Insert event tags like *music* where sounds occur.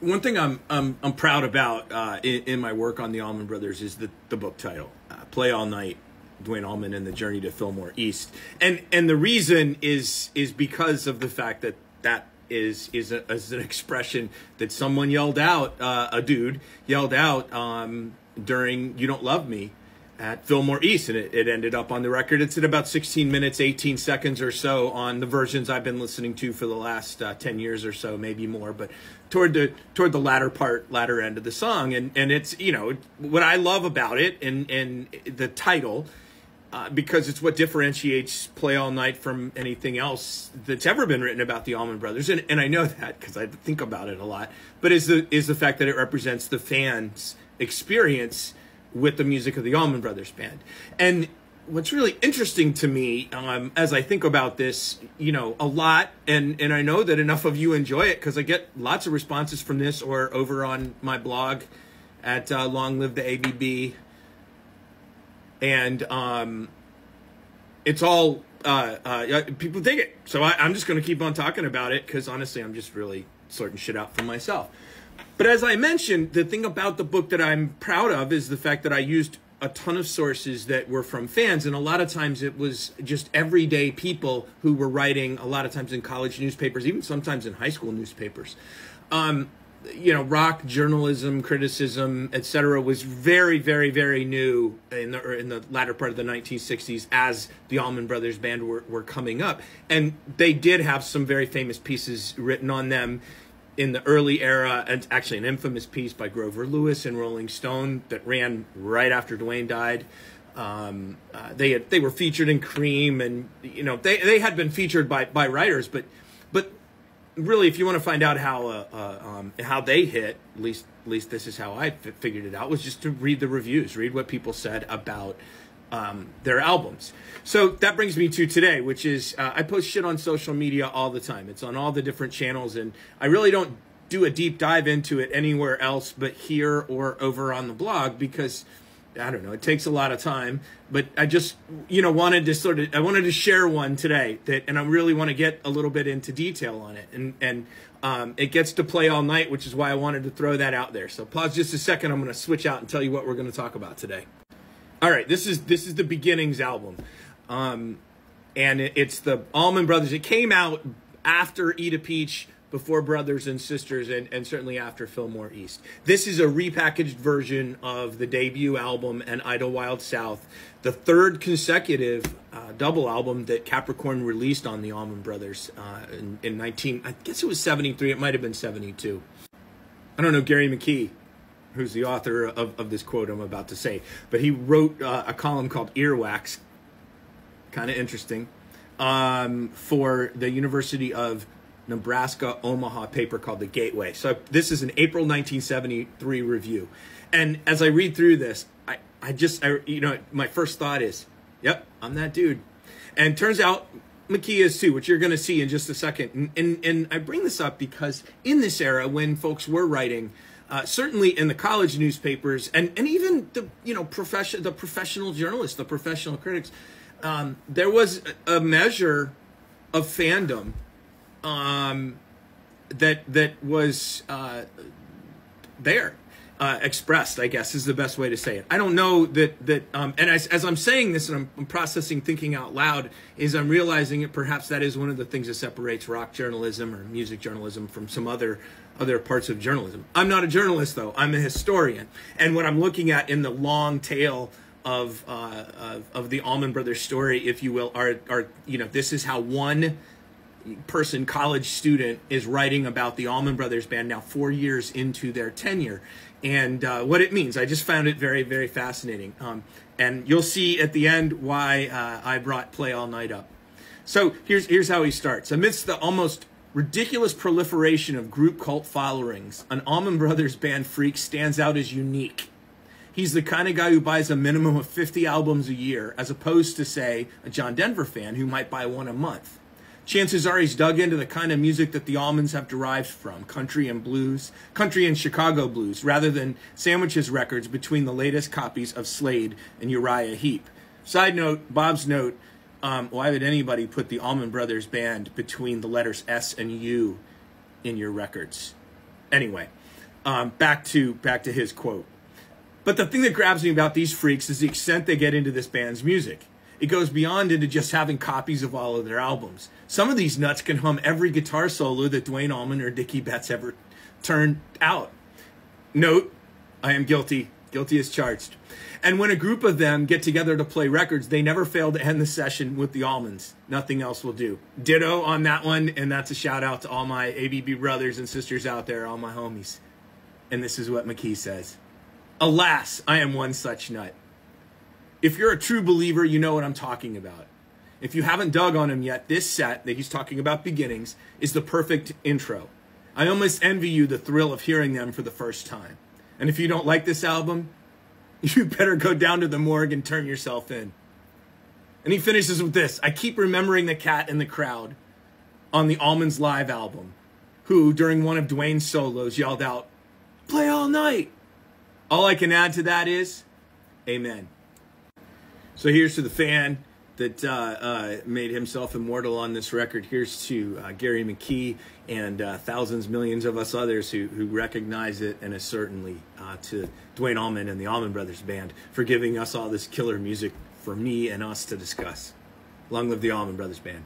one thing I'm I'm, I'm proud about uh, in, in, my work on the Allman Brothers is the the book title, uh, "Play All Night." Duane Allman and the Journey to Fillmore East, and and the reason is is because of the fact that that is is, a, is an expression that someone yelled out, uh, a dude yelled out um, during "You Don't Love Me," at Fillmore East, and it, it, ended up on the record. It's at about 16 minutes, 18 seconds or so on the versions I've been listening to for the last uh, 10 years or so, maybe more. But toward the toward the latter part, latter end of the song, and and it's you know what I love about it, and and the title. Uh, because it's what differentiates Play All Night from anything else that's ever been written about the Allman Brothers, and, and I know that because I think about it a lot. But is the is the fact that it represents the fans' experience with the music of the Allman Brothers Band. And what's really interesting to me um, as I think about this, you know, a lot, and and I know that enough of you enjoy it because I get lots of responses from this or over on my blog at uh, Long Live the ABB, and um, it's all uh, uh, people dig it. So I, I'm just going to keep on talking about it because honestly, I'm just really sorting shit out for myself. But as I mentioned, the thing about the book that I'm proud of is the fact that I used a ton of sources that were from fans, and a lot of times it was just everyday people who were writing. A lot of times in college newspapers, even sometimes in high school newspapers. Um, you know, rock journalism, criticism, etc., was very, very, very new in the in the latter part of the 1960s as the Allman Brothers Band were, were coming up, and they did have some very famous pieces written on them in the early era, and actually an infamous piece by Grover Lewis in Rolling Stone that ran right after Duane died. Um, uh, they had, they were featured in Creem, and you know they they had been featured by by writers, but but really, if you want to find out how uh, uh, um, how they hit, at least at least this is how I figured it out, was just to read the reviews, read what people said about um, their albums. So that brings me to today, which is uh, I post shit on social media all the time. It's on all the different channels, and I really don't do a deep dive into it anywhere else but here or over on the blog because I don't know, it takes a lot of time. But I just, you know, wanted to sort of, I wanted to share one today that, and I really want to get a little bit into detail on it. And, and, um, it gets to play all night, which is why I wanted to throw that out there. So pause just a second. I'm going to switch out and tell you what we're going to talk about today. All right, this is this is the beginnings album, um, and it, it's the Allman Brothers. It came out after Eat a Peach, before Brothers and Sisters, and, and certainly after Fillmore East. This is a repackaged version of the debut album and Idlewild South, the third consecutive uh, double album that Capricorn released on the Allman Brothers uh, in, in 19. I guess it was 73. It might have been 72. I don't know Gary McKee who's the author of, of this quote I'm about to say. But he wrote uh, a column called Earwax, kind of interesting, um, for the University of Nebraska Omaha paper called The Gateway. So this is an April 1973 review. And as I read through this, I, I just, I, you know, my first thought is, yep, I'm that dude. And turns out McKee is too, which you're going to see in just a second. And, and, and I bring this up because in this era, when folks were writing uh, certainly in the college newspapers and, and even the you know profession the professional journalists the professional critics um, there was a measure of fandom um, that that was uh, there uh, expressed, I guess is the best way to say it. I don't know that that, um, and as, as I'm saying this and I'm, I'm, processing, thinking out loud, is I'm realizing it. Perhaps that is one of the things that separates rock journalism or music journalism from some other other parts of journalism. I'm not a journalist though. I'm a historian, and what I'm looking at in the long tail of uh, of, of the Allman Brothers story, if you will, are are you know this is how one person, college student, is writing about the Allman Brothers Band now four years into their tenure and uh, what it means. I just found it very, very fascinating. Um, and you'll see at the end why uh, I brought Play All Night up. So here's, here's how he starts. Amidst the almost ridiculous proliferation of group cult followings, an Allman Brothers Band freak stands out as unique. He's the kind of guy who buys a minimum of 50 albums a year, as opposed to, say, a John Denver fan who might buy one a month. Chances are he's dug into the kind of music that the Allmans have derived from country and blues, country and Chicago blues, rather than sandwiches records between the latest copies of Slade and Uriah Heep. Side note, Bob's note, um, why would anybody put the Allman Brothers Band between the letters S and U in your records? Anyway, um, back to back to his quote. But the thing that grabs me about these freaks is the extent they get into this band's music. It goes beyond into just having copies of all of their albums. Some of these nuts can hum every guitar solo that Duane Allman or Dickey Betts ever turned out. Note, I am guilty, guilty as charged. And when a group of them get together to play records, they never fail to end the session with the Allmans. Nothing else will do. Ditto on that one, and that's a shout out to all my ABB brothers and sisters out there, all my homies. And this is what McKee says Alas, I am one such nut. If you're a true believer, you know what I'm talking about. If you haven't dug on him yet, this set that he's talking about beginnings is the perfect intro. I almost envy you the thrill of hearing them for the first time. And if you don't like this album, *laughs* you better go down to the morgue and turn yourself in. And he finishes with this I keep remembering the cat in the crowd on the Allmans Live album, who, during one of Duane's solos, yelled out, Play all night! All I can add to that is, Amen. So here's to the fan that uh, uh, made himself immortal on this record. Here's to uh, Gary McKee and uh, thousands, millions of us others who, who recognize it, and certainly uh, to Duane Allman and the Allman Brothers Band for giving us all this killer music for me and us to discuss. Long live the Allman Brothers Band.